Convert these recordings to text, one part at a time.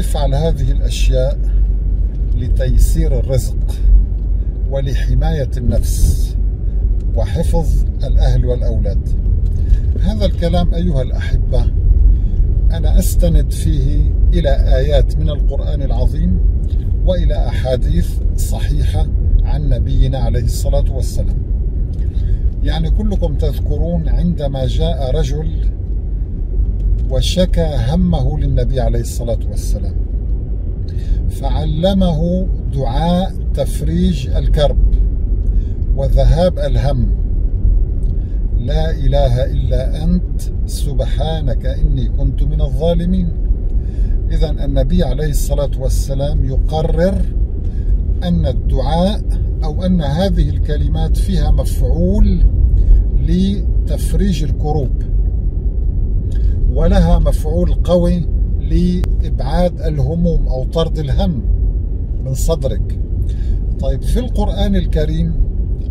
افعل هذه الأشياء لتيسير الرزق ولحماية النفس وحفظ الأهل والأولاد. هذا الكلام أيها الأحبة أنا أستند فيه إلى آيات من القرآن العظيم وإلى أحاديث صحيحة عن نبينا عليه الصلاة والسلام. يعني كلكم تذكرون عندما جاء رجل وشكى همه للنبي عليه الصلاة والسلام. فعلمه دعاء تفريج الكرب وذهاب الهم. لا إله إلا أنت سبحانك إني كنت من الظالمين. إذا النبي عليه الصلاة والسلام يقرر أن الدعاء أو أن هذه الكلمات فيها مفعول لتفريج الكروب. ولها مفعول قوي لإبعاد الهموم أو طرد الهم من صدرك. طيب في القرآن الكريم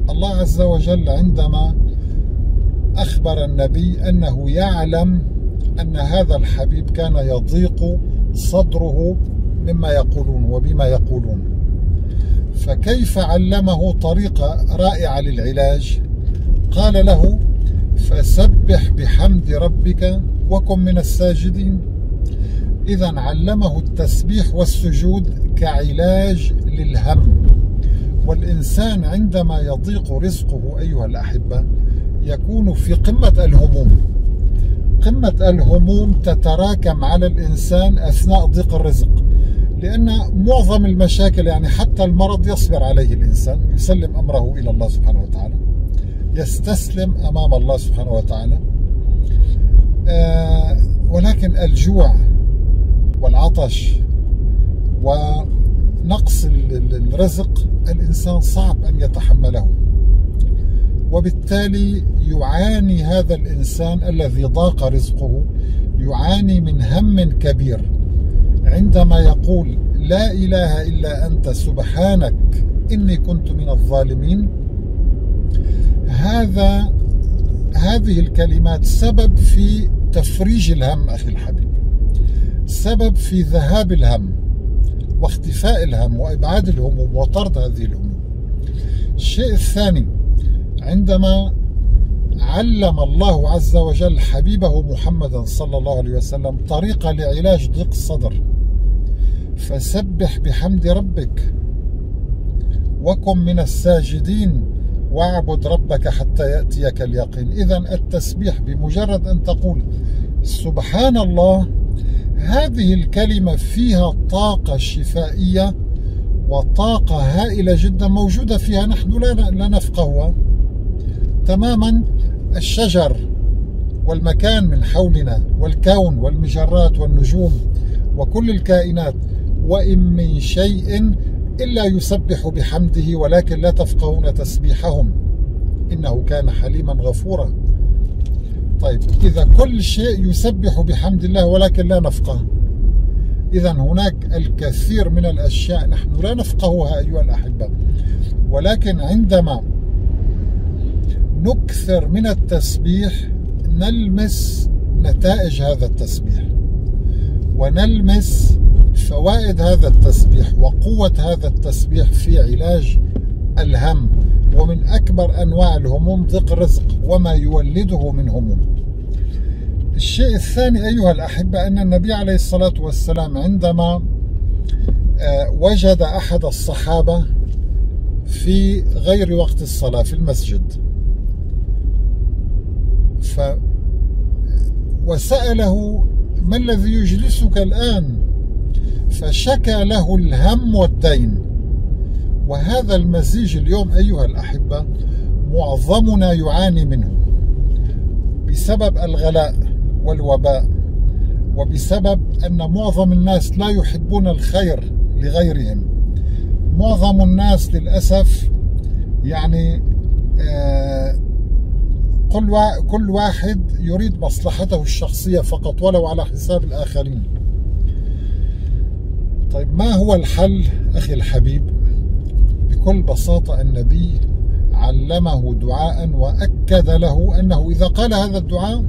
الله عز وجل عندما أخبر النبي أنه يعلم أن هذا الحبيب كان يضيق صدره مما يقولون وبما يقولون. فكيف علمه طريقة رائعة للعلاج؟ قال له فسبح بحمد ربك وكن من الساجدين. إذا علمه التسبيح والسجود كعلاج للهم. والإنسان عندما يضيق رزقه أيها الأحبة يكون في قمة الهموم. قمة الهموم تتراكم على الإنسان أثناء ضيق الرزق لأن معظم المشاكل يعني حتى المرض يصبر عليه الإنسان يسلم أمره إلى الله سبحانه وتعالى يستسلم أمام الله سبحانه وتعالى. ولكن الجوع والعطش ونقص الرزق الإنسان صعب أن يتحمله. وبالتالي يعاني هذا الإنسان الذي ضاق رزقه يعاني من هم كبير. عندما يقول لا إله إلا أنت سبحانك إني كنت من الظالمين هذا هذه الكلمات سبب في تفريج الهم أخي الحبيب. سبب في ذهاب الهم واختفاء الهم وإبعاد الهموم وطرد هذه الهموم. الشيء الثاني عندما علم الله عز وجل حبيبه محمدا صلى الله عليه وسلم طريقة لعلاج ضيق الصدر فسبح بحمد ربك وكن من الساجدين واعبد ربك حتى يأتيك اليقين. إذا التسبيح بمجرد أن تقول سبحان الله هذه الكلمة فيها طاقة شفائية وطاقة هائلة جدا موجودة فيها. نحن لا لا نفقهها. تماما الشجر والمكان من حولنا والكون والمجرات والنجوم وكل الكائنات وإن من شيء إلا يسبح بحمده ولكن لا تفقهون تسبيحهم. إنه كان حليما غفورا. طيب إذا كل شيء يسبح بحمد الله ولكن لا نفقه. إذا هناك الكثير من الأشياء نحن لا نفقهها أيها الأحبة. ولكن عندما نكثر من التسبيح نلمس نتائج هذا التسبيح. ونلمس فوائد هذا التسبيح وقوة هذا التسبيح في علاج الهم ومن أكبر أنواع الهموم ضيق الرزق وما يولده من هموم. الشيء الثاني أيها الأحبة أن النبي عليه الصلاة والسلام عندما وجد أحد الصحابة في غير وقت الصلاة في المسجد ف وسأله ما الذي يجلسك الآن؟ فشكى له الهم والدين. وهذا المزيج اليوم أيها الأحبة معظمنا يعاني منه بسبب الغلاء والوباء وبسبب أن معظم الناس لا يحبون الخير لغيرهم. معظم الناس للأسف يعني آه كل واحد يريد مصلحته الشخصية فقط ولو على حساب الآخرين. طيب ما هو الحل أخي الحبيب؟ بكل بساطة النبي علمه دعاء وأكد له أنه إذا قال هذا الدعاء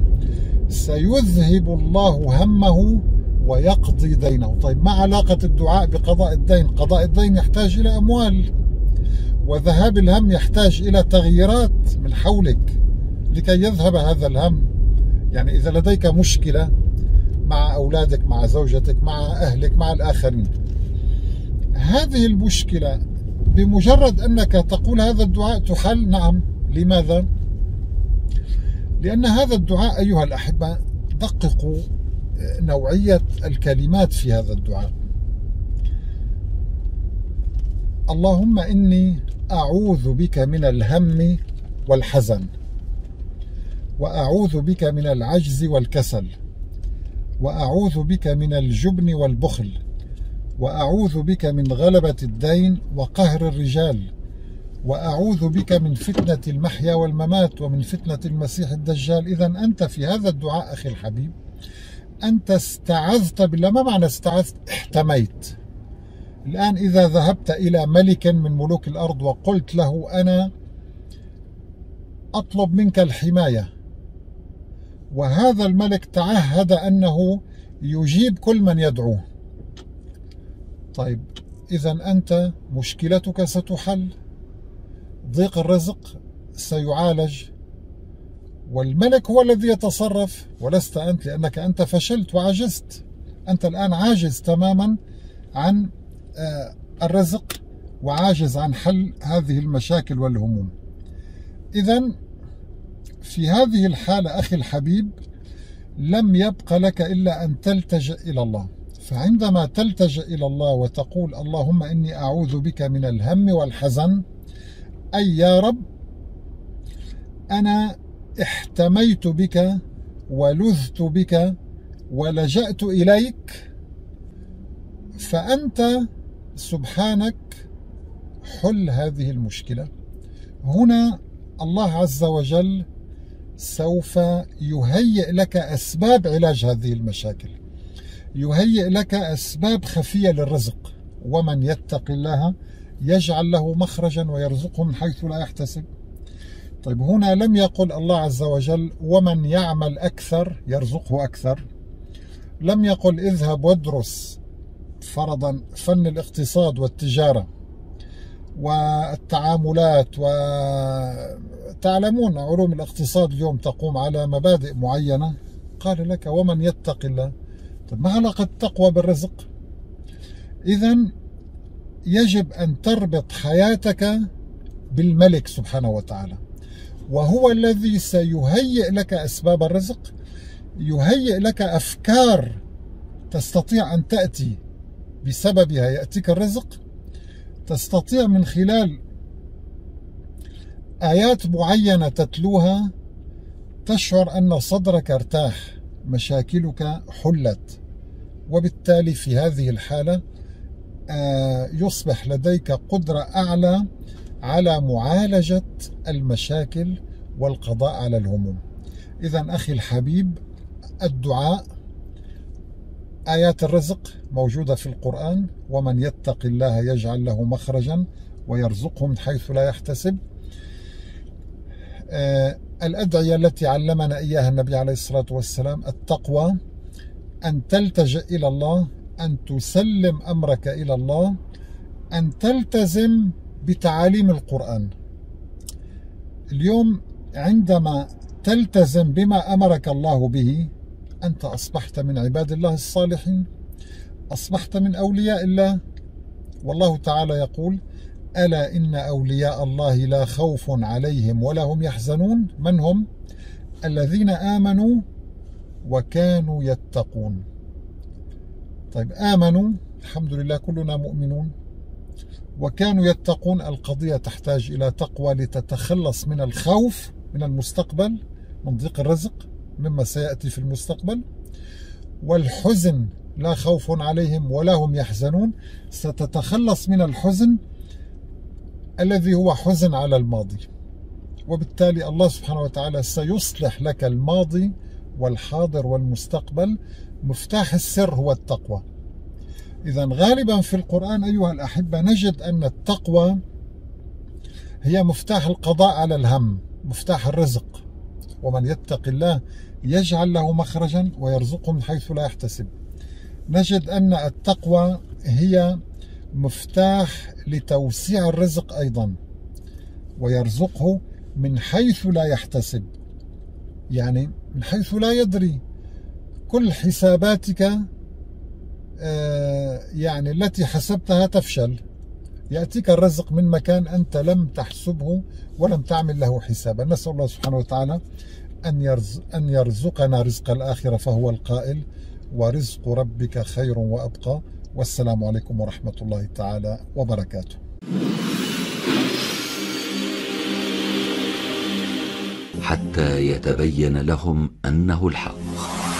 سيذهب الله همه ويقضي دينه. طيب ما علاقة الدعاء بقضاء الدين؟ قضاء الدين يحتاج إلى أموال وذهاب الهم يحتاج إلى تغييرات من حولك لكي يذهب هذا الهم. يعني إذا لديك مشكلة مع أولادك مع زوجتك مع أهلك مع الآخرين. هذه المشكلة بمجرد أنك تقول هذا الدعاء تحل؟ نعم. لماذا؟ لأن هذا الدعاء أيها الأحبة دققوا نوعية الكلمات في هذا الدعاء. اللهم إني أعوذ بك من الهم والحزن وأعوذ بك من العجز والكسل. وأعوذ بك من الجبن والبخل وأعوذ بك من غلبة الدين وقهر الرجال وأعوذ بك من فتنة المحيا والممات ومن فتنة المسيح الدجال. إذا أنت في هذا الدعاء أخي الحبيب أنت استعذت بالله ما معنى استعذت؟ احتميت. الآن إذا ذهبت إلى ملك من ملوك الأرض وقلت له أنا أطلب منك الحماية وهذا الملك تعهد أنه يجيب كل من يدعوه. طيب إذا أنت مشكلتك ستحل. ضيق الرزق سيعالج والملك هو الذي يتصرف ولست أنت لأنك أنت فشلت وعجزت. أنت الآن عاجز تماما عن آه، الرزق وعاجز عن حل هذه المشاكل والهموم. إذا في هذه الحالة أخي الحبيب لم يبق لك إلا أن تلتجئ إلى الله. فعندما تلتجئ إلى الله وتقول اللهم إني أعوذ بك من الهم والحزن أي يا رب أنا احتميت بك ولذت بك ولجأت إليك فأنت سبحانك حل هذه المشكلة. هنا الله عز وجل سوف يهيئ لك أسباب علاج هذه المشاكل. يهيئ لك أسباب خفية للرزق. ومن يتق الله يجعل له مخرجا ويرزقه من حيث لا يحتسب. طيب هنا لم يقل الله عز وجل ومن يعمل أكثر يرزقه أكثر. لم يقل اذهب وادرس فرضا فن الاقتصاد والتجارة. والتعاملات وتعلمون علوم الاقتصاد اليوم تقوم على مبادئ معينة. قال لك ومن يتق الله؟ طيب ما علاقة التقوى بالرزق؟ إذا يجب أن تربط حياتك بالملك سبحانه وتعالى وهو الذي سيهيئ لك أسباب الرزق يهيئ لك أفكار تستطيع أن تأتي بسببها يأتيك الرزق تستطيع من خلال آيات معينة تتلوها تشعر أن صدرك ارتاح مشاكلك حلت. وبالتالي في هذه الحالة آه، يصبح لديك قدرة أعلى على معالجة المشاكل والقضاء على الهموم. إذا أخي الحبيب الدعاء آيات الرزق موجودة في القرآن ومن يتق الله يجعل له مخرجا ويرزقه من حيث لا يحتسب. آه الأدعية التي علمنا إياها النبي عليه الصلاة والسلام التقوى أن تلتجئ إلى الله أن تسلم أمرك إلى الله أن تلتزم بتعاليم القرآن. اليوم عندما تلتزم بما أمرك الله به أنت أصبحت من عباد الله الصالحين أصبحت من أولياء الله. والله تعالى يقول ألا إن أولياء الله لا خوف عليهم ولا هم يحزنون؟ من هم؟ الذين آمنوا وكانوا يتقون. طيب آمنوا الحمد لله كلنا مؤمنون. وكانوا يتقون القضية تحتاج إلى تقوى لتتخلص من الخوف من المستقبل من ضيق الرزق. مما سيأتي في المستقبل. والحزن لا خوف عليهم ولا هم يحزنون. ستتخلص من الحزن الذي هو حزن على الماضي. وبالتالي الله سبحانه وتعالى سيصلح لك الماضي والحاضر والمستقبل. مفتاح السر هو التقوى. إذا غالبا في القرآن أيها الأحبة نجد أن التقوى هي مفتاح القضاء على الهم مفتاح الرزق. ومن يتق الله يجعل له مخرجا ويرزقه من حيث لا يحتسب. نجد أن التقوى هي مفتاح لتوسيع الرزق أيضا ويرزقه من حيث لا يحتسب. يعني من حيث لا يدري. كل حساباتك آه، يعني التي حسبتها تفشل. يأتيك الرزق من مكان أنت لم تحسبه ولم تعمل له حسابا. نسأل الله سبحانه وتعالى أن, أن يرزقنا رزق الآخرة فهو القائل ورزق ربك خير وأبقى. والسلام عليكم ورحمة الله تعالى وبركاته. حتى يتبين لهم أنه الحق.